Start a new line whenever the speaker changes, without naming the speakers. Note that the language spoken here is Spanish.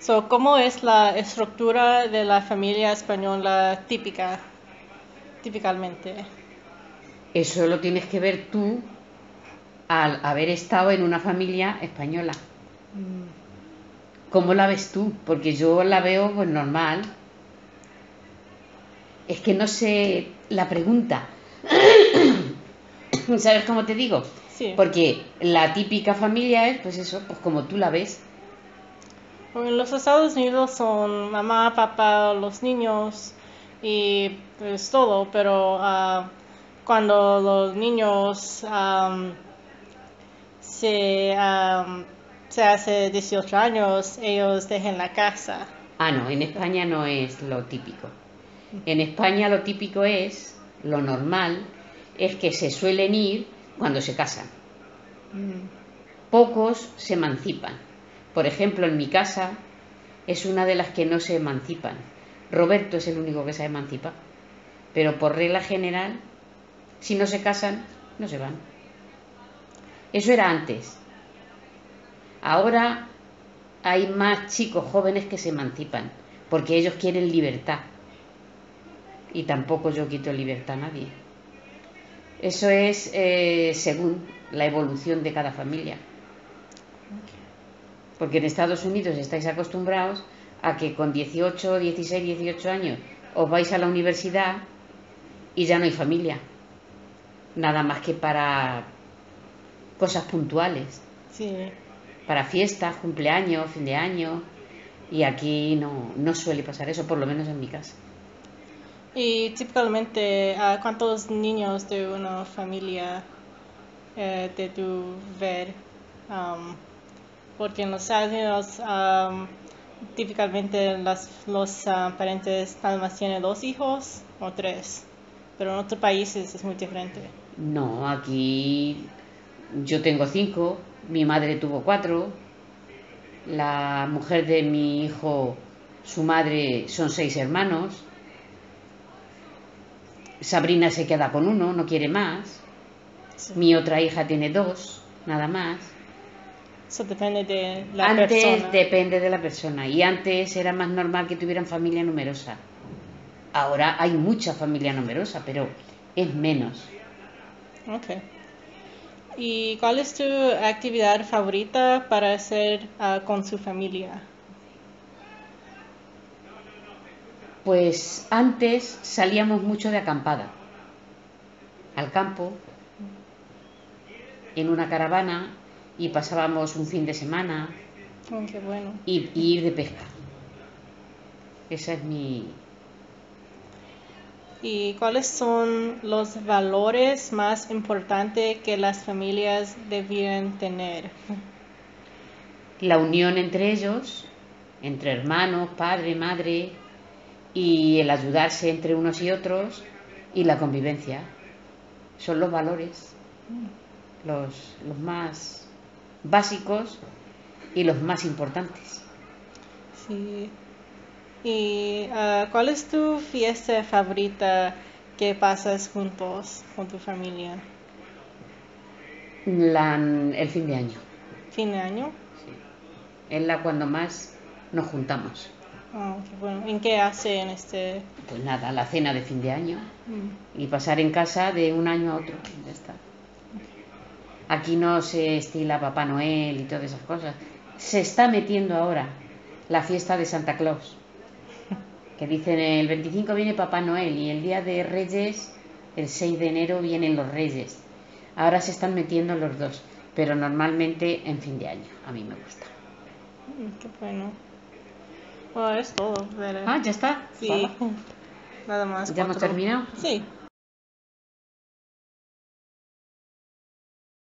So, ¿Cómo es la estructura de la familia española típica, típicamente?
Eso lo tienes que ver tú al haber estado en una familia española. ¿Cómo la ves tú? Porque yo la veo pues normal. Es que no sé la pregunta. ¿Sabes cómo te digo?
Sí.
Porque la típica familia es, pues eso, pues como tú la ves.
En los Estados Unidos son mamá, papá, los niños y pues todo, pero ah, cuando los niños am, se, am, se hace 18 años, ellos dejan la casa.
Ah, no, en España no es lo típico. En España lo típico es, lo normal, es que se suelen ir cuando se casan. Pocos se emancipan. Por ejemplo, en mi casa es una de las que no se emancipan. Roberto es el único que se emancipa. Pero por regla general, si no se casan, no se van. Eso era antes. Ahora hay más chicos jóvenes que se emancipan, porque ellos quieren libertad. Y tampoco yo quito libertad a nadie. Eso es eh, según la evolución de cada familia. Porque en Estados Unidos estáis acostumbrados a que con 18, 16, 18 años os vais a la universidad y ya no hay familia. Nada más que para cosas puntuales,
Sí.
para fiestas, cumpleaños, fin de año. Y aquí no, no suele pasar eso, por lo menos en mi casa.
Y típicamente, ¿cuántos niños de una familia eh, de tu ver? Am, porque en los Unidos, am, típicamente las, los ah, parentes nada más tienen dos hijos o tres, pero en otros países es muy diferente.
No, aquí yo tengo cinco, mi madre tuvo cuatro, la mujer de mi hijo, su madre son seis hermanos, Sabrina se queda con uno, no quiere más,
Sí.
mi otra hija tiene dos, nada más.
Eso depende de la
antes
persona.
depende de la persona y antes era más normal que tuvieran familia numerosa. Ahora hay mucha familia numerosa, pero es menos.
Ok. ¿Y cuál es tu actividad favorita para hacer ah, con su familia?
Pues antes salíamos mucho de acampada, al campo, en una caravana y pasábamos un fin de semana
Oh, qué bueno.
y, y ir de pesca. Esa es mi...
¿Y cuáles son los valores más importantes que las familias debían tener?
La unión entre ellos, entre hermanos, padre, madre, y el ayudarse entre unos y otros, y la convivencia. Son los valores, los, los más básicos y los más importantes.
Sí. ¿Y ah, cuál es tu fiesta favorita que pasas juntos con tu familia?
La- el fin de año.
¿Fin de año?
Es la cuando más nos juntamos.
Oh, qué bueno. ¿En qué hacen este?
Pues nada, la cena de fin de año
Mm.
y pasar en casa de un año a otro. Ya está. Aquí no se estila Papá Noel y todas esas cosas. Se está metiendo ahora la fiesta de Santa Claus. Que dicen el 25 viene Papá Noel y el día de Reyes, el 6 de enero, vienen los Reyes. Ahora se están metiendo los dos, pero normalmente en fin de año. A mí me gusta.
Mm, Qué bueno. Bueno, es todo. ¿verdad?
Ah, ya está.
Sí. Nada más.
¿Ya hemos terminado?
Sí.